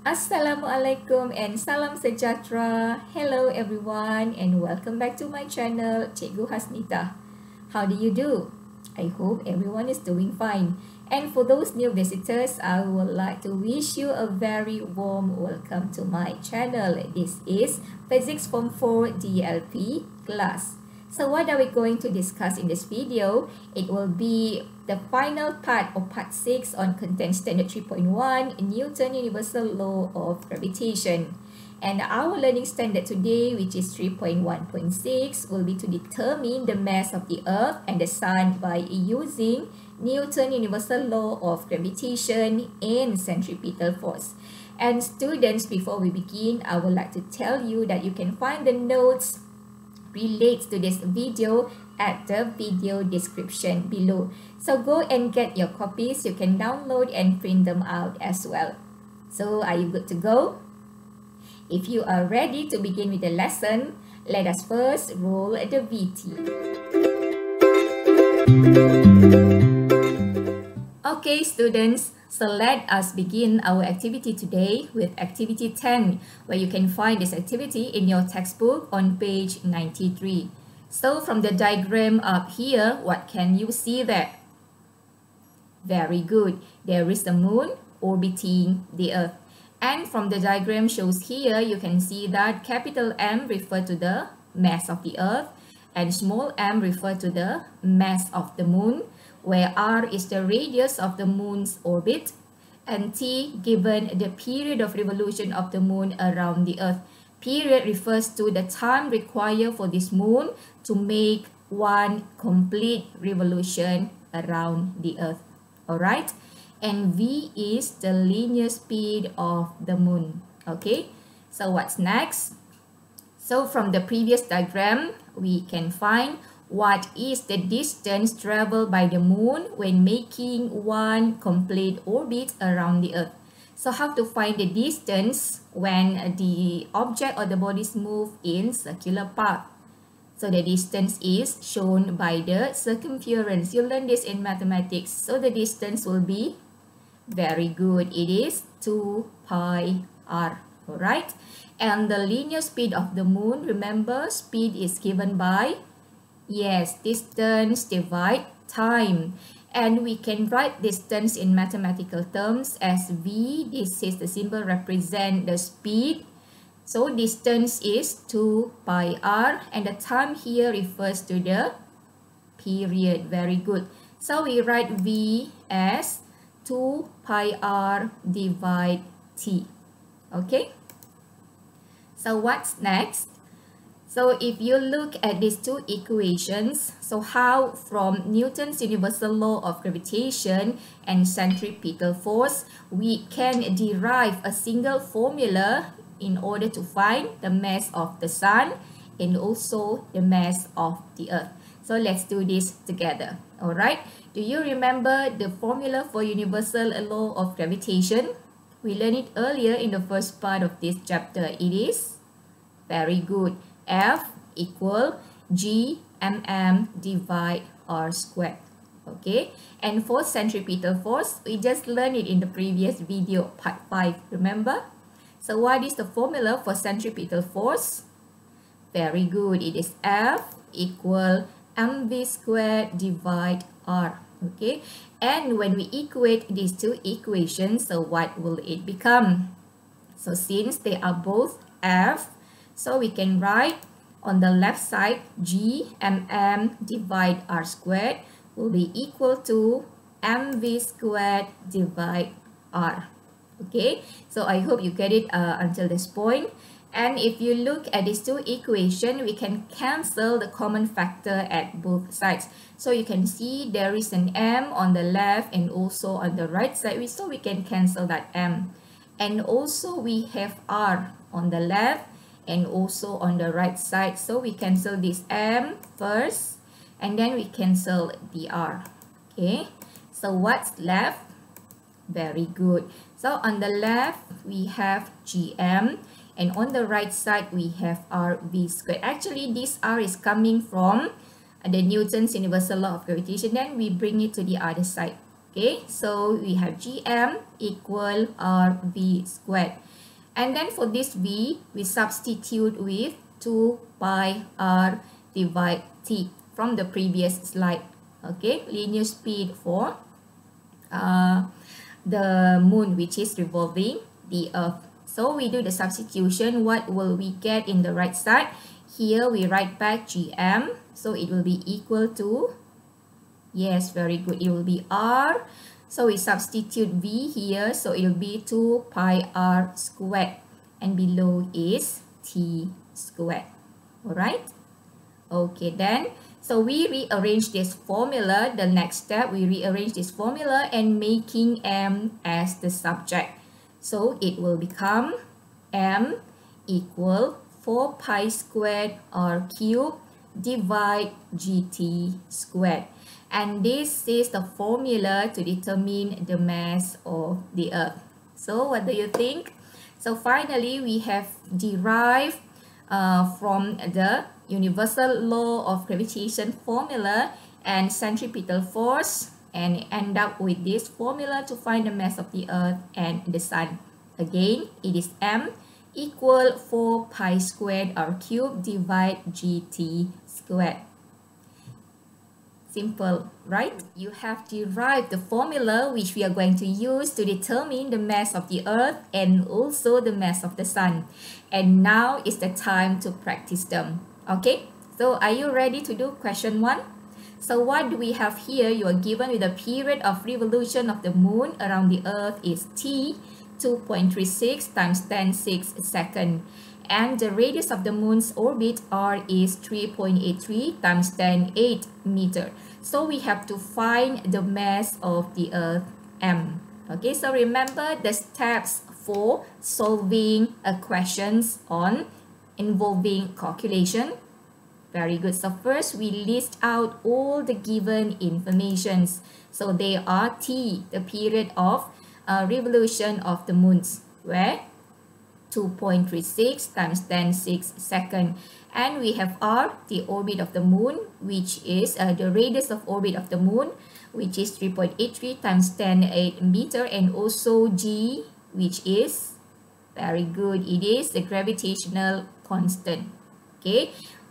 Assalamualaikum and salam sejahtera. Hello everyone and welcome back to my channel Cikgu Hasnita. How do you do? I hope everyone is doing fine. And for those new visitors, I would like to wish you a very warm welcome to my channel. This is Physics Form 4 DLP class. So what are we going to discuss in this video? It will be the final part of part 6 on content standard 3.1 Newton Universal Law of Gravitation. And our learning standard today, which is 3.1.6, will be to determine the mass of the Earth and the Sun by using Newton Universal Law of Gravitation and centripetal force. And students, before we begin, I would like to tell you that you can find the notes relates to this video at the video description below. So go and get your copies. You can download and print them out as well. So are you good to go? If you are ready to begin with the lesson, let us first roll the VT. Okay students, so let us begin our activity today with activity 10, where you can find this activity in your textbook on page 93. So from the diagram up here, what can you see there? Very good. There is the moon orbiting the earth. And from the diagram shows here, you can see that capital M refer to the mass of the earth and small m refer to the mass of the moon where r is the radius of the moon's orbit and t given the period of revolution of the moon around the earth. Period refers to the time required for this moon to make one complete revolution around the earth. Alright? And v is the linear speed of the moon. Okay? So what's next? So from the previous diagram, we can find what is the distance traveled by the moon when making one complete orbit around the earth? So how to find the distance when the object or the bodies move in circular path? So the distance is shown by the circumference. You learn this in mathematics. So the distance will be very good. It is 2 pi r. Alright. And the linear speed of the moon, remember speed is given by Yes, distance divide time. And we can write distance in mathematical terms as v. This is the symbol represent the speed. So distance is 2 pi r and the time here refers to the period. Very good. So we write v as 2 pi r divide t. Okay. So what's next? So if you look at these two equations, so how from Newton's universal law of gravitation and centripetal force, we can derive a single formula in order to find the mass of the sun and also the mass of the earth. So let's do this together. All right. Do you remember the formula for universal law of gravitation? We learned it earlier in the first part of this chapter. It is very good. F equal G mm divide R squared. Okay, and for centripetal force, we just learned it in the previous video, part 5, remember? So what is the formula for centripetal force? Very good, it is F equal mv squared divide R. Okay, and when we equate these two equations, so what will it become? So since they are both F so we can write on the left side G mm divide R squared will be equal to mv squared divide R. Okay, so I hope you get it uh, until this point. And if you look at these two equations, we can cancel the common factor at both sides. So you can see there is an m on the left and also on the right side. So we can cancel that m. And also we have r on the left and also on the right side. So we cancel this M first and then we cancel the R. Okay, so what's left? Very good. So on the left, we have GM and on the right side, we have RV squared. Actually, this R is coming from the Newton's universal law of gravitation. Then we bring it to the other side. Okay, so we have gm equal rv squared. And then for this v, we substitute with 2 pi r divide t from the previous slide. Okay, linear speed for uh, the moon which is revolving the earth. So we do the substitution. What will we get in the right side? Here we write back gm. So it will be equal to Yes, very good. It will be r. So we substitute v here. So it will be 2 pi r squared. And below is t squared. Alright? Okay, then. So we rearrange this formula. The next step, we rearrange this formula and making m as the subject. So it will become m equal 4 pi squared r cubed divide gt squared. And this is the formula to determine the mass of the earth. So what do you think? So finally we have derived uh, from the universal law of gravitation formula and centripetal force and end up with this formula to find the mass of the earth and the sun. Again it is m equal 4 pi squared r cubed divide gt squared Simple, right? You have derived the formula which we are going to use to determine the mass of the earth and also the mass of the sun. And now is the time to practice them. Okay, so are you ready to do question one? So what do we have here? You are given with the period of revolution of the moon around the earth is t 2.36 times 10 6 second and the radius of the moon's orbit r is 3.83 times 10 8 meter. So we have to find the mass of the earth m. Okay so remember the steps for solving a questions on involving calculation? Very good. So first we list out all the given informations. So they are t the period of uh, revolution of the moons where 2.36 times 10 6 second. And we have r the orbit of the moon which is uh, the radius of orbit of the moon which is 3.83 times 10 8 meter and also g which is very good it is the gravitational constant. Okay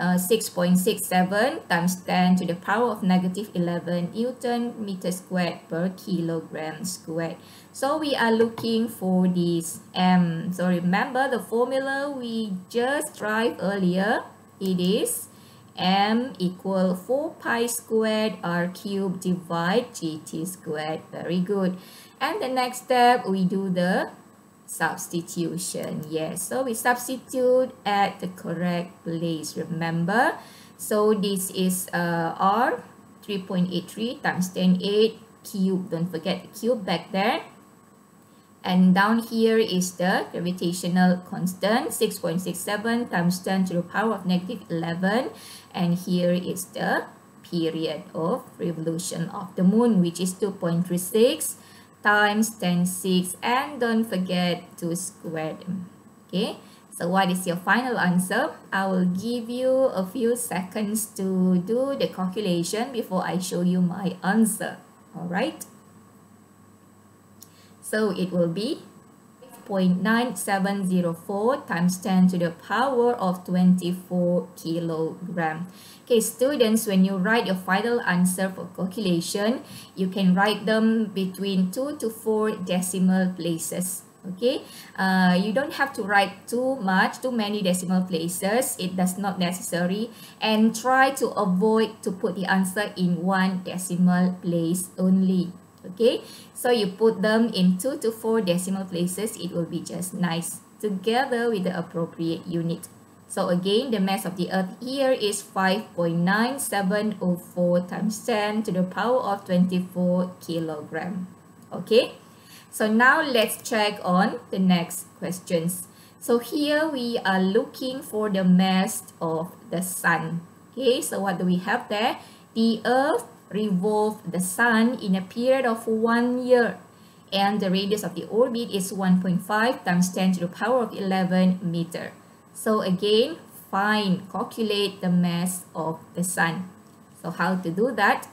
uh, 6.67 times 10 to the power of negative 11 Newton meter squared per kilogram squared. So we are looking for this M. So remember the formula we just derived earlier. It is M equal 4 pi squared R cubed divide GT squared. Very good. And the next step, we do the substitution. Yes, so we substitute at the correct place. Remember, so this is uh, R 3.83 times 10 8 cube. Don't forget the cube back there. And down here is the gravitational constant 6.67 times 10 to the power of negative 11. And here is the period of revolution of the moon which is 2.36 times 10 6 and don't forget to square them. Okay? So what is your final answer? I will give you a few seconds to do the calculation before i show you my answer. All right so it will be 0.9704 times 10 to the power of 24 kilogram. Okay, students, when you write your final answer for calculation, you can write them between 2 to 4 decimal places. Okay, uh, you don't have to write too much, too many decimal places. It does not necessary. And try to avoid to put the answer in one decimal place only okay? So you put them in two to four decimal places. It will be just nice together with the appropriate unit. So again the mass of the earth here is 5.9704 times 10 to the power of 24 kilogram. Okay? So now let's check on the next questions. So here we are looking for the mass of the sun. Okay? So what do we have there? The earth revolve the sun in a period of one year and the radius of the orbit is 1.5 times 10 to the power of 11 meter. So again, find, calculate the mass of the sun. So how to do that?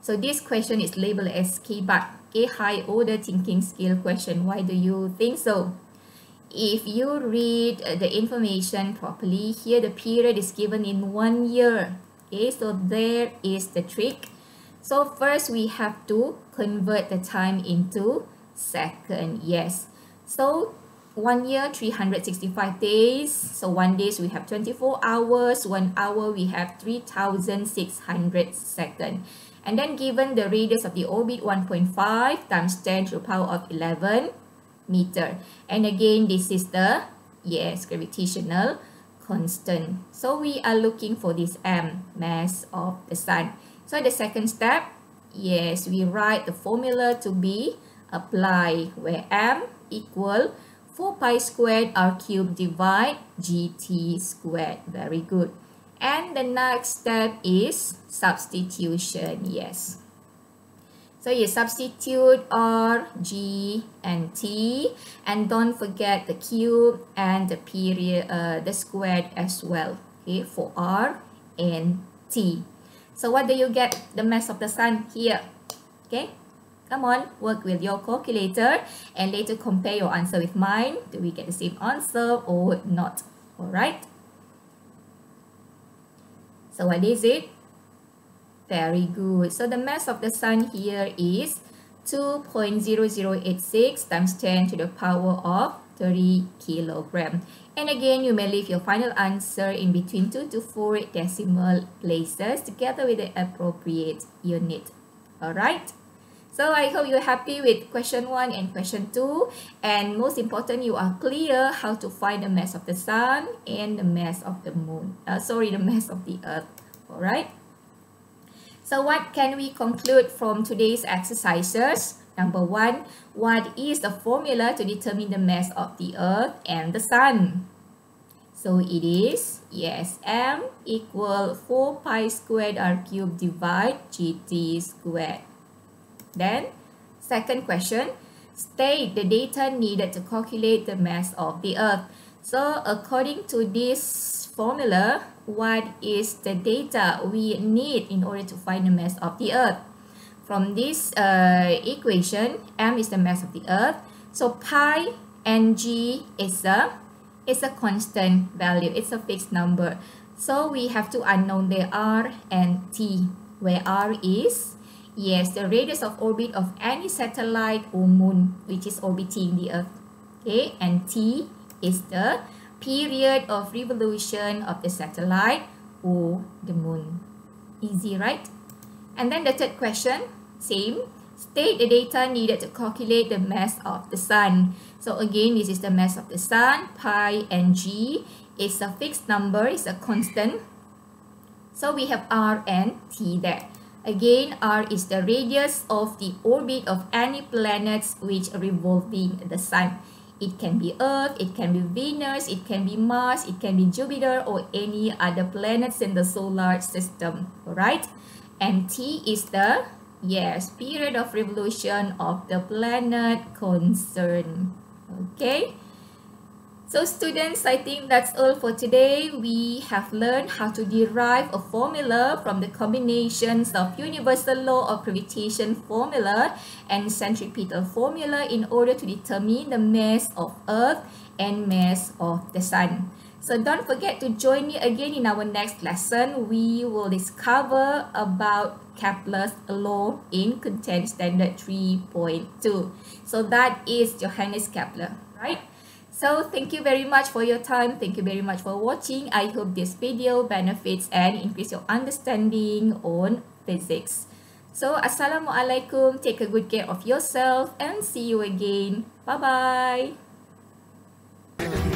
So this question is labeled as KBAT, K high order thinking skill question. Why do you think so? If you read the information properly, here the period is given in one year. Okay, so there is the trick. So first we have to convert the time into second. Yes. So one year 365 days so one days we have 24 hours one hour we have 3600 seconds and then given the radius of the orbit 1.5 times 10 to the power of 11 meter and again this is the yes gravitational constant so we are looking for this m mass of the sun so the second step yes we write the formula to be applied where m equal 4 pi squared r cubed divide gt squared. Very good. And the next step is substitution. Yes. So you substitute r, g, and t. And don't forget the cube and the period, uh, the squared as well. Okay, for r and t. So what do you get? The mass of the sun here. Okay. Come on, work with your calculator and later compare your answer with mine. Do we get the same answer or not? Alright. So what is it? Very good. So the mass of the sun here is 2.0086 times 10 to the power of 30 kilogram. And again, you may leave your final answer in between 2 to 4 decimal places together with the appropriate unit. Alright? So I hope you're happy with question 1 and question 2. And most important, you are clear how to find the mass of the sun and the mass of the moon. Uh, sorry, the mass of the earth. Alright. So what can we conclude from today's exercises? Number one, what is the formula to determine the mass of the earth and the sun? So it is, yes, m equal 4 pi squared r cubed divide gt squared. Then, second question, state the data needed to calculate the mass of the Earth. So, according to this formula, what is the data we need in order to find the mass of the Earth? From this uh, equation, m is the mass of the Earth. So, pi and g is a, is a constant value. It's a fixed number. So, we have to unknown the r and t, where r is Yes, the radius of orbit of any satellite or moon which is orbiting the Earth. Okay, and T is the period of revolution of the satellite or the moon. Easy, right? And then the third question, same. State the data needed to calculate the mass of the sun. So again, this is the mass of the sun, pi and g. It's a fixed number, it's a constant. So we have r and t there. Again, r is the radius of the orbit of any planets which revolving the sun. It can be Earth, it can be Venus, it can be Mars, it can be Jupiter or any other planets in the solar system. Alright? And T is the, yes, period of revolution of the planet concerned. Okay? So students, I think that's all for today. We have learned how to derive a formula from the combinations of universal law of gravitation formula and centripetal formula in order to determine the mass of Earth and mass of the Sun. So don't forget to join me again in our next lesson. We will discover about Kepler's law in content standard 3.2. So that is Johannes Kepler, right? So thank you very much for your time. Thank you very much for watching. I hope this video benefits and increase your understanding on physics. So assalamualaikum. Take a good care of yourself and see you again. Bye bye.